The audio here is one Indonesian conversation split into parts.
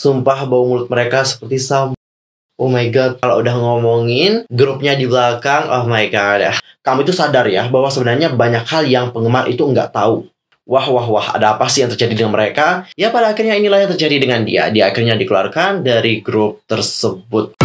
Sumpah bau mulut mereka seperti sam. Oh my god, kalau udah ngomongin grupnya di belakang, oh my god. Kamu itu sadar ya bahwa sebenarnya banyak hal yang penggemar itu nggak tahu. Wah, wah, wah, ada apa sih yang terjadi dengan mereka? Ya pada akhirnya inilah yang terjadi dengan dia. Dia akhirnya dikeluarkan dari grup tersebut.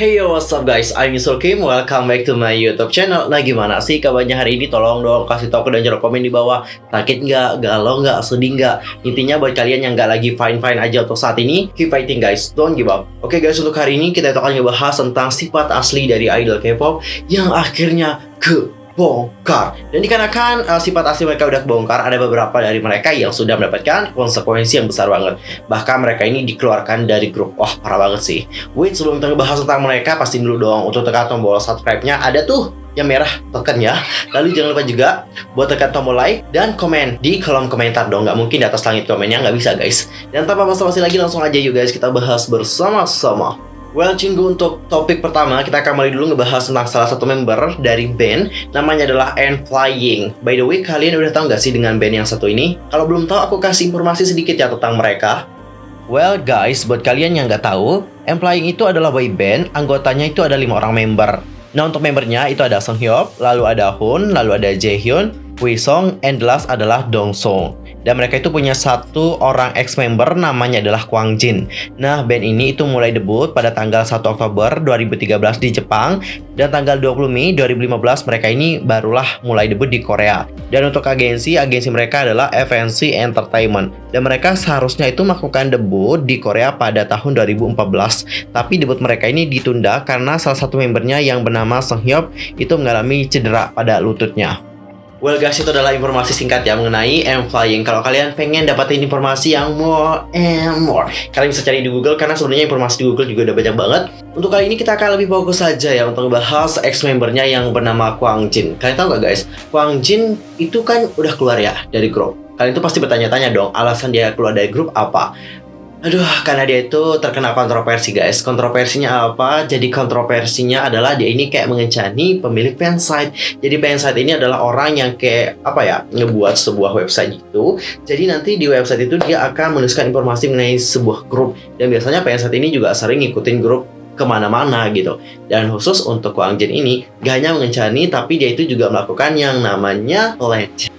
Hey yo, what's up guys? I'm Yusuf Kim. Welcome back to my YouTube channel. Nah gimana sih kabarnya hari ini? Tolong dong kasih tau ke dan jawab komen di bawah. Sakit nggak? Galau nggak? Sedih nggak? Intinya buat kalian yang nggak lagi fine-fine aja untuk saat ini, keep fighting guys. Don't give up. Oke okay, guys, untuk hari ini kita akan ngebahas tentang sifat asli dari idol K-pop yang akhirnya ke bongkar. Dan dikarenakan uh, sifat asli mereka udah kebongkar, ada beberapa dari mereka yang sudah mendapatkan konsekuensi yang besar banget. Bahkan mereka ini dikeluarkan dari grup. Wah, parah banget sih. Wait, sebelum kita bahas tentang mereka, pasti dulu dong untuk tekan tombol subscribe-nya. Ada tuh yang merah tekan ya lalu jangan lupa juga buat tekan tombol like dan komen di kolom komentar dong nggak mungkin di atas langit komennya nggak bisa guys dan tanpa basa-basi lagi langsung aja yuk guys kita bahas bersama-sama Well, Cinggu untuk topik pertama kita akan mulai dulu ngebahas tentang salah satu member dari band namanya adalah N Flying. By the way, kalian udah tahu nggak sih dengan band yang satu ini? Kalau belum tahu, aku kasih informasi sedikit ya tentang mereka. Well guys, buat kalian yang nggak tahu, N Flying itu adalah boy band, anggotanya itu ada lima orang member. Nah untuk membernya itu ada Song Hyuk, lalu ada Hoon, lalu ada Jaehyun, Wei Song, and last adalah Dong Song. Dan mereka itu punya satu orang ex-member namanya adalah Kwang Jin. Nah, band ini itu mulai debut pada tanggal 1 Oktober 2013 di Jepang dan tanggal 20 Mei 2015 mereka ini barulah mulai debut di Korea. Dan untuk agensi, agensi mereka adalah FNC Entertainment. Dan mereka seharusnya itu melakukan debut di Korea pada tahun 2014. Tapi debut mereka ini ditunda karena salah satu membernya yang bernama Song Hyuk itu mengalami cedera pada lututnya. Well guys, itu adalah informasi singkat ya mengenai M Flying. Kalau kalian pengen dapatin informasi yang more and more, kalian bisa cari di Google karena sebenarnya informasi di Google juga udah banyak banget. Untuk kali ini kita akan lebih fokus saja ya untuk membahas ex membernya yang bernama Kwang Jin. Kalian tahu gak guys, Kwang Jin itu kan udah keluar ya dari grup. Kalian itu pasti bertanya-tanya dong, alasan dia keluar dari grup apa? Aduh, karena dia itu terkena kontroversi guys. Kontroversinya apa? Jadi kontroversinya adalah dia ini kayak mengencani pemilik fansite. Jadi fansite ini adalah orang yang kayak apa ya ngebuat sebuah website itu. Jadi nanti di website itu dia akan menuliskan informasi mengenai sebuah grup. Dan biasanya fansite ini juga sering ngikutin grup ke mana-mana gitu. Dan khusus untuk Kwang Jin ini gak hanya mengencani tapi dia itu juga melakukan yang namanya pelecehan.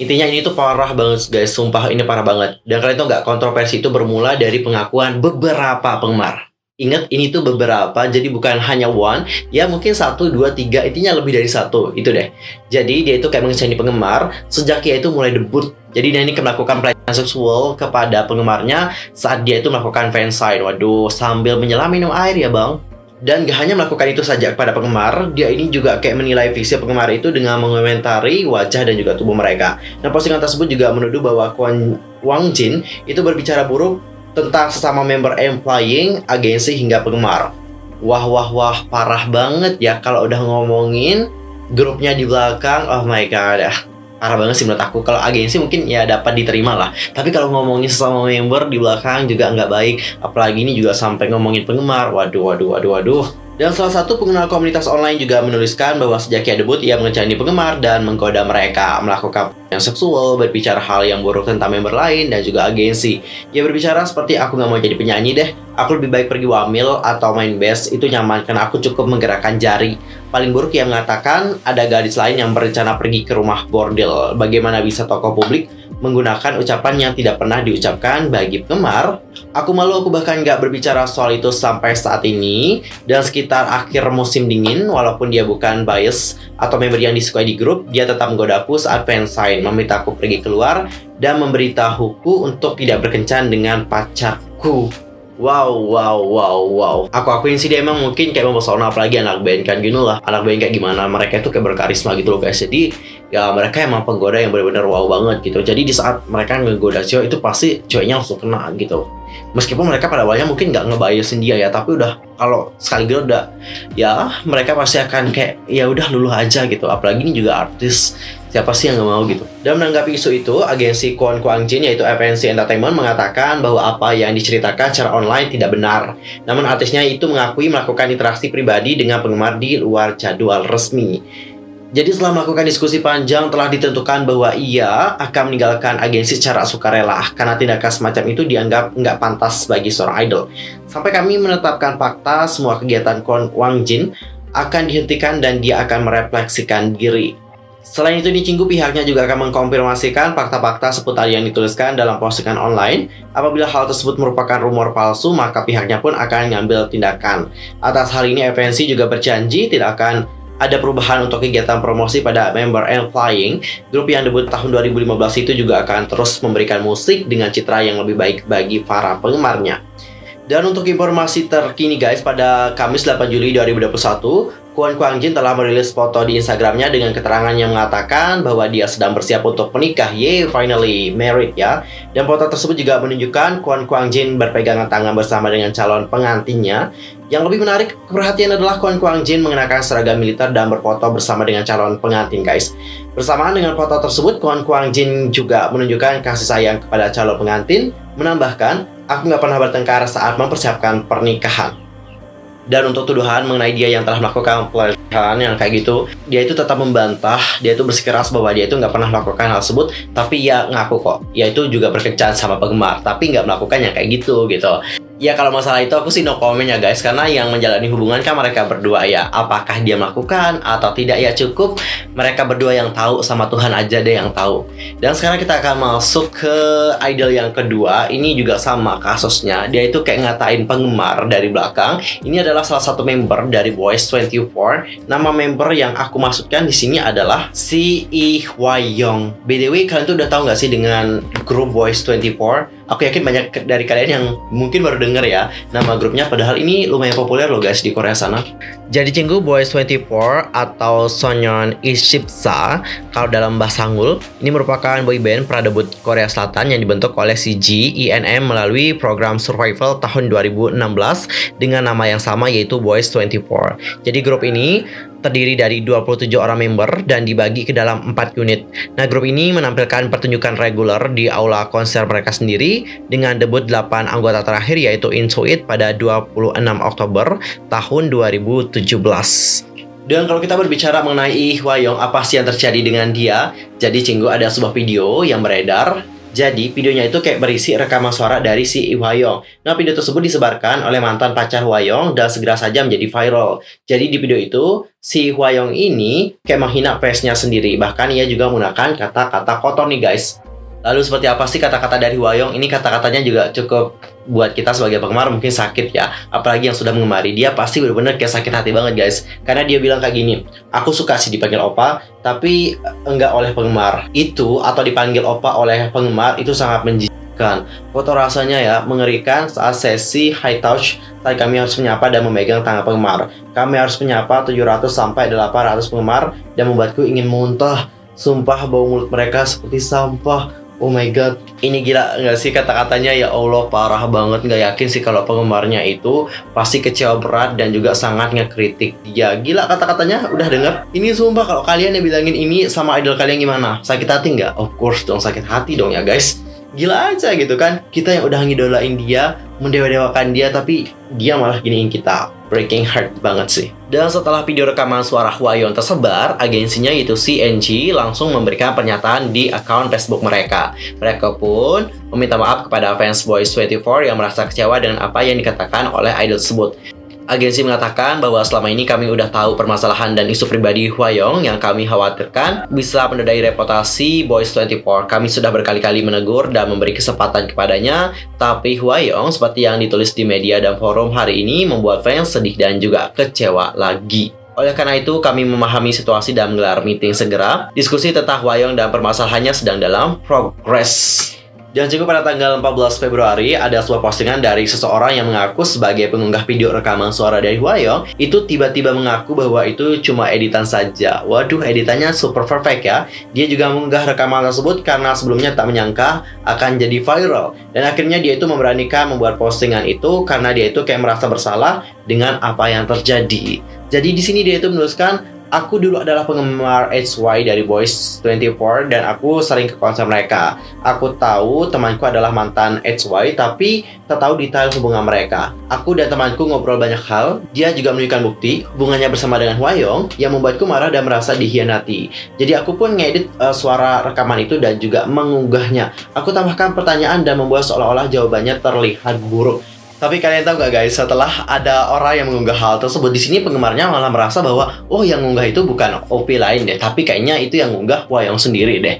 Intinya ini tuh parah banget guys, sumpah ini parah banget. Dan kalian tau nggak kontroversi itu bermula dari pengakuan beberapa penggemar. Ingat ini tuh beberapa, jadi bukan hanya one, ya mungkin satu, dua, tiga, intinya lebih dari satu, itu deh. Jadi dia itu kayak mengeceni penggemar sejak dia itu mulai debut. Jadi dia ini melakukan pelecehan seksual kepada penggemarnya saat dia itu melakukan fansite. Waduh, sambil menyelam minum air ya bang. Dan gak hanya melakukan itu saja kepada penggemar, dia ini juga kayak menilai fiksi penggemar itu dengan mengomentari wajah dan juga tubuh mereka. Nah, postingan tersebut juga menuduh bahwa Kwon Wang Jin itu berbicara buruk tentang sesama member M Flying, agensi hingga penggemar. Wah wah wah parah banget ya kalau udah ngomongin grupnya di belakang. Oh my god ya parah banget sih menurut aku. Kalau agensi mungkin ya dapat diterima lah. Tapi kalau ngomongin sesama member di belakang juga nggak baik. Apalagi ini juga sampai ngomongin penggemar. Waduh waduh waduh waduh dan salah satu pengenal komunitas online juga menuliskan bahwa sejak ia debut, ia mengecani penggemar dan menggoda mereka, melakukan yang seksual, berbicara hal yang buruk tentang member lain, dan juga agensi. Ia berbicara seperti aku nggak mau jadi penyanyi deh, aku lebih baik pergi wamil atau main bass, itu nyaman karena aku cukup menggerakkan jari. Paling buruk ia mengatakan ada gadis lain yang berencana pergi ke rumah bordel. Bagaimana bisa tokoh publik menggunakan ucapan yang tidak pernah diucapkan bagi penggemar. Aku malu aku bahkan nggak berbicara soal itu sampai saat ini. Dan sekitar akhir musim dingin, walaupun dia bukan bias atau member yang disukai di grup, dia tetap menggoda aku saat fansign, meminta aku pergi keluar dan memberitahuku untuk tidak berkencan dengan pacarku. Wow, wow, wow, wow. Aku akuin sih dia emang mungkin kayak mempesona apalagi anak band kan gitu lah. Anak band kayak gimana mereka itu kayak berkarisma gitu loh guys. Jadi ya mereka emang penggoda yang benar-benar wow banget gitu. Jadi di saat mereka ngegoda cewek itu pasti ceweknya langsung kena gitu. Meskipun mereka pada awalnya mungkin nggak ngebayasin dia ya, tapi udah kalau sekali udah ya mereka pasti akan kayak ya udah luluh aja gitu. Apalagi ini juga artis Siapa sih yang nggak mau gitu? Dan menanggapi isu itu, agensi Kwon Kwang Jin yaitu FNC Entertainment mengatakan bahwa apa yang diceritakan secara online tidak benar. Namun artisnya itu mengakui melakukan interaksi pribadi dengan penggemar di luar jadwal resmi. Jadi setelah melakukan diskusi panjang telah ditentukan bahwa ia akan meninggalkan agensi secara sukarela karena tindakan semacam itu dianggap nggak pantas bagi seorang idol. Sampai kami menetapkan fakta semua kegiatan Kwon Wang Jin akan dihentikan dan dia akan merefleksikan diri. Selain itu, Cinggu pihaknya juga akan mengkonfirmasikan fakta-fakta seputar yang dituliskan dalam postingan online. Apabila hal tersebut merupakan rumor palsu, maka pihaknya pun akan mengambil tindakan. Atas hal ini, FNC juga berjanji tidak akan ada perubahan untuk kegiatan promosi pada member and Flying. Grup yang debut tahun 2015 itu juga akan terus memberikan musik dengan citra yang lebih baik bagi para penggemarnya. Dan untuk informasi terkini guys, pada Kamis 8 Juli 2021, Kwon Kwang Jin telah merilis foto di Instagramnya dengan keterangan yang mengatakan bahwa dia sedang bersiap untuk menikah. Yeay, finally married ya. Dan foto tersebut juga menunjukkan Kwon Kwang Jin berpegangan tangan bersama dengan calon pengantinnya. Yang lebih menarik perhatian adalah Kwon Kwang Jin mengenakan seragam militer dan berfoto bersama dengan calon pengantin guys. Bersamaan dengan foto tersebut, Kwon Kwang Jin juga menunjukkan kasih sayang kepada calon pengantin, menambahkan, aku nggak pernah bertengkar saat mempersiapkan pernikahan dan untuk tuduhan mengenai dia yang telah melakukan pelecehan yang kayak gitu dia itu tetap membantah dia itu bersikeras bahwa dia itu nggak pernah melakukan hal tersebut tapi ya ngaku kok. Ya itu juga berkencan sama penggemar tapi nggak melakukan yang kayak gitu gitu Ya kalau masalah itu aku sih no comment ya guys. Karena yang menjalani hubungan kan mereka berdua ya. Apakah dia melakukan atau tidak? Ya cukup. Mereka berdua yang tahu sama Tuhan aja deh yang tahu. Dan sekarang kita akan masuk ke idol yang kedua. Ini juga sama kasusnya. Dia itu kayak ngatain penggemar dari belakang. Ini adalah salah satu member dari Boys 24 Nama member yang aku maksudkan di sini adalah si Lee Hwa-young BTW kalian tuh udah tahu nggak sih dengan grup Boys 24 Aku yakin banyak dari kalian yang mungkin baru denger ya nama grupnya padahal ini lumayan populer loh guys di Korea sana. Jadi Cinggu Boys 24 atau Sonyeon Ishipsa kalau dalam bahasa Hangul ini merupakan boyband pradebut Korea Selatan yang dibentuk oleh CG INM melalui program survival tahun 2016 dengan nama yang sama yaitu Boys 24. Jadi grup ini terdiri dari 27 orang member dan dibagi ke dalam 4 unit. Nah, grup ini menampilkan pertunjukan reguler di aula konser mereka sendiri dengan debut 8 anggota terakhir yaitu Insuit pada 26 Oktober tahun 2017. Dan kalau kita berbicara mengenai Ih Wayong, apa sih yang terjadi dengan dia? Jadi Cinggu ada sebuah video yang beredar jadi videonya itu kayak berisi rekaman suara dari si Hwayong. Nah video tersebut disebarkan oleh mantan pacar Hwayong dan segera saja menjadi viral. Jadi di video itu si Hwayong ini kayak menghina face-nya sendiri. Bahkan ia juga menggunakan kata-kata kotor nih guys. Lalu seperti apa sih kata-kata dari Wayong? Ini kata-katanya juga cukup buat kita sebagai penggemar mungkin sakit ya. Apalagi yang sudah mengemari. Dia pasti benar-benar kayak sakit hati banget guys. Karena dia bilang kayak gini, aku suka sih dipanggil opa, tapi enggak oleh penggemar. Itu atau dipanggil opa oleh penggemar itu sangat menjijikan. Foto rasanya ya mengerikan saat sesi high touch saat kami harus menyapa dan memegang tangan penggemar. Kami harus menyapa 700 sampai 800 penggemar dan membuatku ingin muntah. Sumpah bau mulut mereka seperti sampah Oh my god, ini gila nggak sih kata-katanya ya Allah parah banget nggak yakin sih kalau penggemarnya itu pasti kecewa berat dan juga sangat ngekritik dia. Gila kata-katanya udah denger? Ini sumpah kalau kalian yang bilangin ini sama idol kalian gimana? Sakit hati nggak? Of course dong sakit hati dong ya guys. Gila aja gitu kan. Kita yang udah ngidolain dia, mendewa-dewakan dia tapi dia malah giniin kita breaking heart banget sih. Dan setelah video rekaman suara Hwayon tersebar, agensinya yaitu CNG langsung memberikan pernyataan di akun Facebook mereka. Mereka pun meminta maaf kepada fans Boys 24 yang merasa kecewa dengan apa yang dikatakan oleh idol tersebut. Agensi mengatakan bahwa selama ini kami udah tahu permasalahan dan isu pribadi Hwayong yang kami khawatirkan bisa menodai reputasi Boys 24. Kami sudah berkali-kali menegur dan memberi kesempatan kepadanya, tapi Hwayong seperti yang ditulis di media dan forum hari ini membuat fans sedih dan juga kecewa lagi. Oleh karena itu, kami memahami situasi dan menggelar meeting segera. Diskusi tentang Hwayong dan permasalahannya sedang dalam progress. Dan juga pada tanggal 14 Februari ada sebuah postingan dari seseorang yang mengaku sebagai pengunggah video rekaman suara dari Huayong itu tiba-tiba mengaku bahwa itu cuma editan saja. Waduh, editannya super perfect ya. Dia juga mengunggah rekaman tersebut karena sebelumnya tak menyangka akan jadi viral. Dan akhirnya dia itu memberanikan membuat postingan itu karena dia itu kayak merasa bersalah dengan apa yang terjadi. Jadi di sini dia itu menuliskan Aku dulu adalah penggemar HY dari Boys 24 dan aku sering ke konser mereka. Aku tahu temanku adalah mantan HY tapi tak tahu detail hubungan mereka. Aku dan temanku ngobrol banyak hal. Dia juga menunjukkan bukti hubungannya bersama dengan Hwayong yang membuatku marah dan merasa dihianati. Jadi aku pun ngedit uh, suara rekaman itu dan juga mengunggahnya. Aku tambahkan pertanyaan dan membuat seolah-olah jawabannya terlihat buruk. Tapi kalian tahu gak guys, setelah ada orang yang mengunggah hal tersebut di sini penggemarnya malah merasa bahwa oh yang mengunggah itu bukan OP lain deh, tapi kayaknya itu yang mengunggah yang sendiri deh.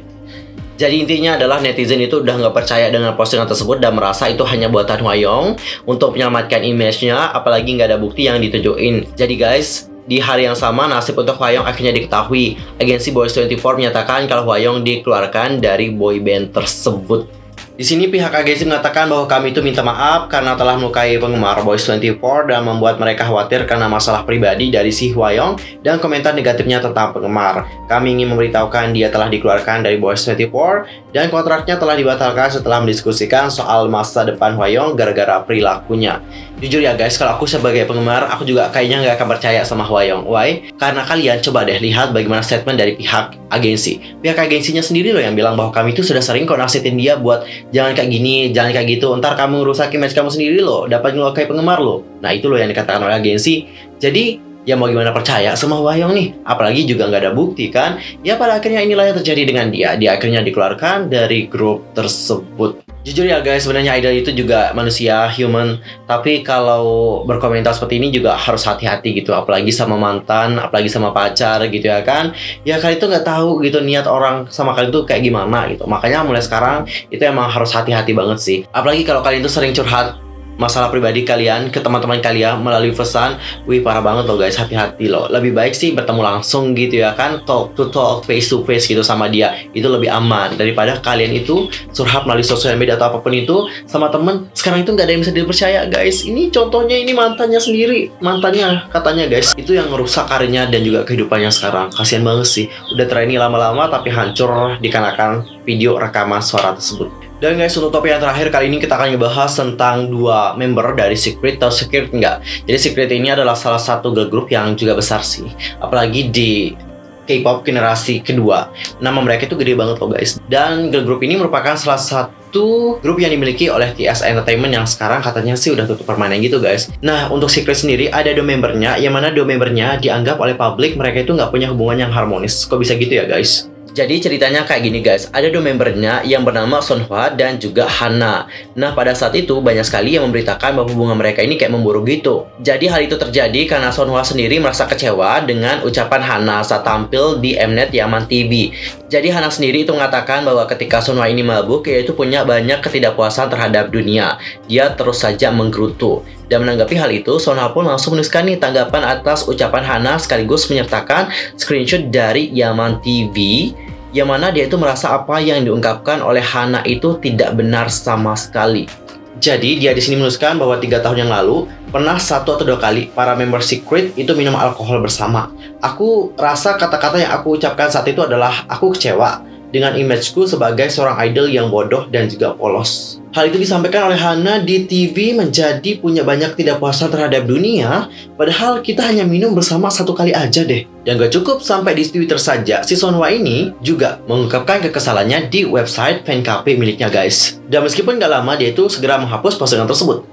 Jadi intinya adalah netizen itu udah nggak percaya dengan postingan tersebut dan merasa itu hanya buatan Hwayong untuk menyelamatkan image-nya, apalagi nggak ada bukti yang ditunjukin. Jadi guys, di hari yang sama, nasib untuk Hwayong akhirnya diketahui. Agensi Boys 24 menyatakan kalau Hwayong dikeluarkan dari boy band tersebut. Di sini pihak agensi mengatakan bahwa kami itu minta maaf karena telah melukai penggemar Boys 24 dan membuat mereka khawatir karena masalah pribadi dari si Hwayong dan komentar negatifnya tentang penggemar. Kami ingin memberitahukan dia telah dikeluarkan dari Boys 24 dan kontraknya telah dibatalkan setelah mendiskusikan soal masa depan Hwayong gara-gara perilakunya. Jujur ya guys, kalau aku sebagai penggemar, aku juga kayaknya nggak akan percaya sama Hwayong. Why? Karena kalian coba deh lihat bagaimana statement dari pihak agensi. Pihak agensinya sendiri loh yang bilang bahwa kami itu sudah sering kok nasihatin dia buat jangan kayak gini, jangan kayak gitu. Ntar kamu rusak image kamu sendiri loh, dapat ngelukai penggemar loh. Nah itu loh yang dikatakan oleh agensi. Jadi ya mau gimana percaya sama Hwayong nih apalagi juga nggak ada bukti kan ya pada akhirnya inilah yang terjadi dengan dia dia akhirnya dikeluarkan dari grup tersebut Jujur ya guys, sebenarnya idol itu juga manusia, human. Tapi kalau berkomentar seperti ini juga harus hati-hati gitu, apalagi sama mantan, apalagi sama pacar gitu ya kan. Ya kalian itu nggak tahu gitu niat orang sama kalian tuh kayak gimana gitu. Makanya mulai sekarang itu emang harus hati-hati banget sih. Apalagi kalau kalian tuh sering curhat masalah pribadi kalian ke teman-teman kalian melalui pesan wih parah banget loh guys hati-hati loh. Lebih baik sih bertemu langsung gitu ya kan talk to talk face to face gitu sama dia itu lebih aman. Daripada kalian itu surhat melalui sosial media atau apa pun itu sama temen sekarang itu nggak ada yang bisa dipercaya guys. Ini contohnya ini mantannya sendiri mantannya katanya guys. Itu yang merusak karirnya dan juga kehidupannya sekarang. Kasihan banget sih. Udah training lama-lama tapi hancur dikarenakan video rekaman suara tersebut dan guys untuk topik yang terakhir kali ini kita akan ngebahas tentang dua member dari Secret atau Secret enggak. Jadi Secret ini adalah salah satu girl group yang juga besar sih. Apalagi di K-pop generasi kedua. Nama mereka itu gede banget loh guys. Dan girl group ini merupakan salah satu grup yang dimiliki oleh TS Entertainment yang sekarang katanya sih udah tutup permanen gitu guys. Nah untuk Secret sendiri ada dua membernya yang mana dua membernya dianggap oleh publik mereka itu nggak punya hubungan yang harmonis. Kok bisa gitu ya guys? Jadi ceritanya kayak gini guys, ada dua membernya yang bernama Sonhwa dan juga Hana. Nah pada saat itu banyak sekali yang memberitakan bahwa hubungan mereka ini kayak memburuk gitu. Jadi hal itu terjadi karena Sonhwa sendiri merasa kecewa dengan ucapan Hana saat tampil di Mnet Yaman TV. Jadi Hana sendiri itu mengatakan bahwa ketika Sonhwa ini mabuk, yaitu punya banyak ketidakpuasan terhadap dunia. Dia terus saja menggerutu. Dan menanggapi hal itu, Sonha pun langsung menuliskan nih tanggapan atas ucapan Hana sekaligus menyertakan screenshot dari Yaman TV yang mana dia itu merasa apa yang diungkapkan oleh Hana itu tidak benar sama sekali. Jadi dia di sini menuliskan bahwa tiga tahun yang lalu pernah satu atau dua kali para member Secret itu minum alkohol bersama. Aku rasa kata-kata yang aku ucapkan saat itu adalah aku kecewa dengan imageku sebagai seorang idol yang bodoh dan juga polos. Hal itu disampaikan oleh Hana di TV menjadi punya banyak tidak puasa terhadap dunia, padahal kita hanya minum bersama satu kali aja deh. Dan gak cukup sampai di Twitter saja, si Sonhwa ini juga mengungkapkan kekesalannya di website fankp miliknya guys. Dan meskipun gak lama, dia itu segera menghapus postingan tersebut.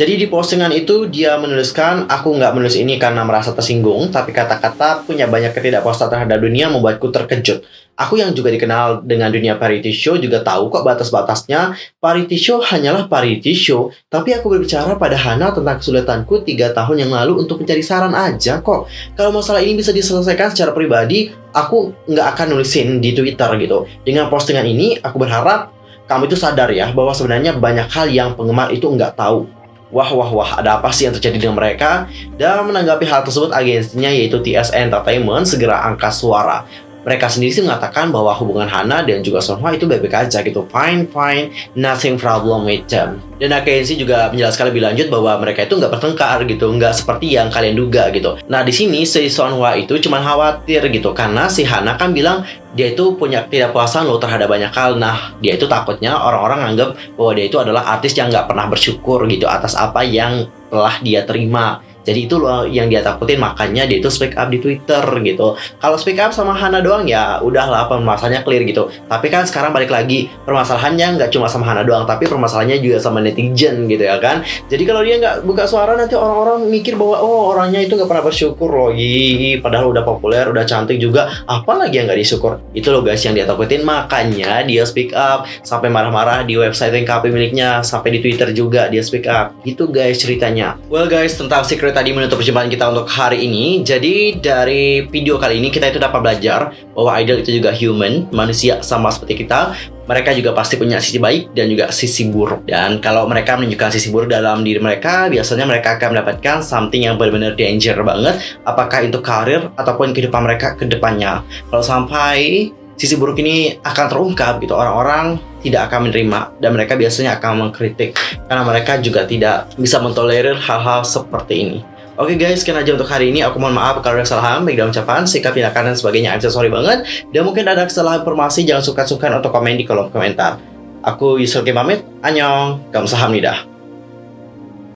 Jadi di postingan itu dia menuliskan, aku nggak menulis ini karena merasa tersinggung, tapi kata-kata punya banyak ketidakpuasan terhadap dunia membuatku terkejut. Aku yang juga dikenal dengan dunia variety show juga tahu kok batas-batasnya. Variety show hanyalah variety show, tapi aku berbicara pada Hana tentang kesulitanku tiga tahun yang lalu untuk mencari saran aja kok. Kalau masalah ini bisa diselesaikan secara pribadi, aku nggak akan nulisin di Twitter gitu. Dengan postingan ini, aku berharap kamu itu sadar ya bahwa sebenarnya banyak hal yang penggemar itu nggak tahu wah wah wah ada apa sih yang terjadi dengan mereka? Dan menanggapi hal tersebut agensinya yaitu TS Entertainment segera angkat suara mereka sendiri sih mengatakan bahwa hubungan Hana dan juga Sonhwa itu baik-baik aja gitu. Fine fine nothing problem with them. Dan agensi juga menjelaskan lebih lanjut bahwa mereka itu nggak bertengkar gitu nggak seperti yang kalian duga gitu. Nah di sini si Sonhwa itu cuma khawatir gitu karena si Hana kan bilang dia itu punya tidak puasan loh terhadap banyak hal. Nah dia itu takutnya orang-orang anggap bahwa dia itu adalah artis yang nggak pernah bersyukur gitu atas apa yang telah dia terima Jadi itu loh yang dia takutin makanya dia itu speak up di Twitter gitu. Kalau speak up sama Hana doang ya udahlah permasalahannya clear gitu. Tapi kan sekarang balik lagi permasalahannya nggak cuma sama Hana doang, tapi permasalahannya juga sama netizen gitu ya kan. Jadi kalau dia nggak buka suara nanti orang-orang mikir bahwa oh orangnya itu nggak pernah bersyukur loh. Ih, padahal udah populer, udah cantik juga. Apalagi yang nggak disyukur. Itu loh guys yang dia takutin makanya dia speak up sampai marah-marah di website yang KP miliknya, sampai di Twitter juga dia speak up. Gitu guys ceritanya. Well guys tentang secret Secret tadi menutup perjumpaan kita untuk hari ini. Jadi dari video kali ini kita itu dapat belajar bahwa idol itu juga human, manusia sama seperti kita. Mereka juga pasti punya sisi baik dan juga sisi buruk. Dan kalau mereka menunjukkan sisi buruk dalam diri mereka, biasanya mereka akan mendapatkan something yang benar-benar danger banget. Apakah itu karir ataupun kehidupan mereka ke depannya. Kalau sampai sisi buruk ini akan terungkap gitu orang-orang tidak akan menerima dan mereka biasanya akan mengkritik karena mereka juga tidak bisa mentolerir hal-hal seperti ini. Oke okay guys, sekian aja untuk hari ini. Aku mohon maaf kalau ada kesalahan baik dalam ucapan, sikap, tindakan, dan sebagainya. I'm so sorry banget. Dan mungkin ada kesalahan informasi, jangan suka-suka untuk komen di kolom komentar. Aku Yusuf pamit. Annyeong. Kamsahamnida.